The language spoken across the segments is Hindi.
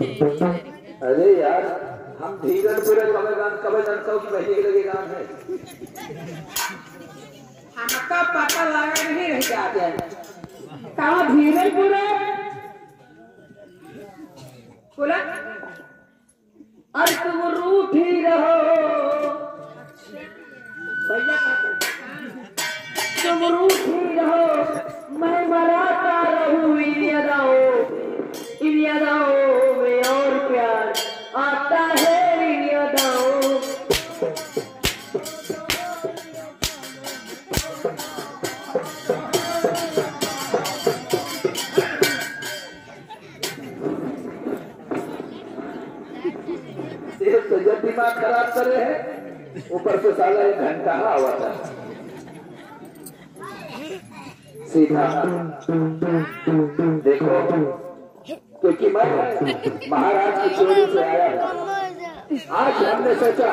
अरे यार हम धीरन पूरे कबे गान कबे लड़का की बहनी के लगे गान है हमका पता लगा नहीं रह जाते। कहा धीरे पूरे अरे तुम रूठी रहो। भैया तुम रूठी रहो मैं मराता ये तो जब दिमाग खराब कर रहे हैं, ऊपर से साला एक घंटा हुआ था। सीधा। देखो, क्योंकि मैं महाराज की चोरी से आया हूँ। आज हमने सोचा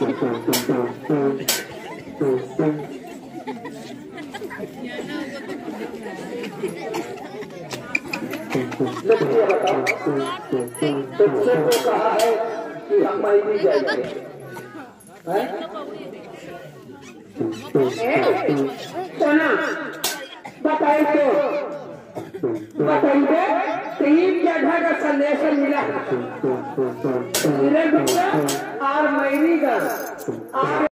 लेकिन ये तुमसे तो कहा है। कि हम मई नहीं जाएँगे सोना बताई तो बताइए तीन जगह का संदेश मिला और मैरी का